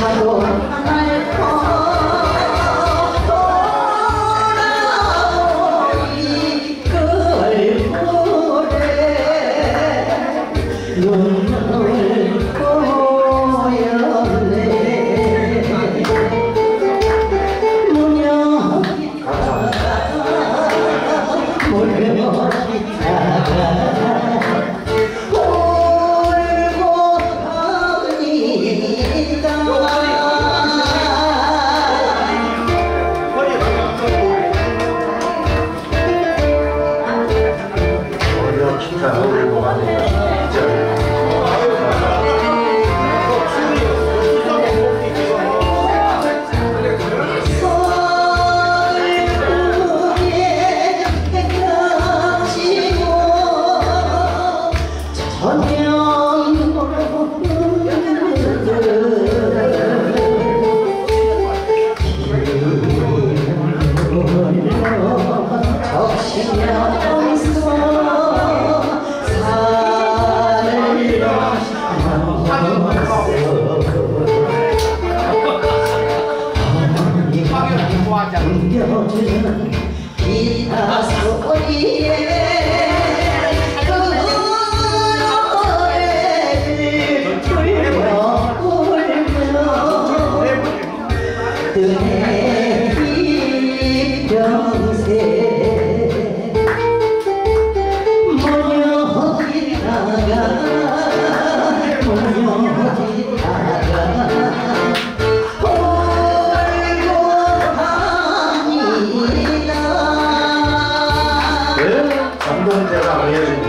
하루 없으면 Santa mesmo.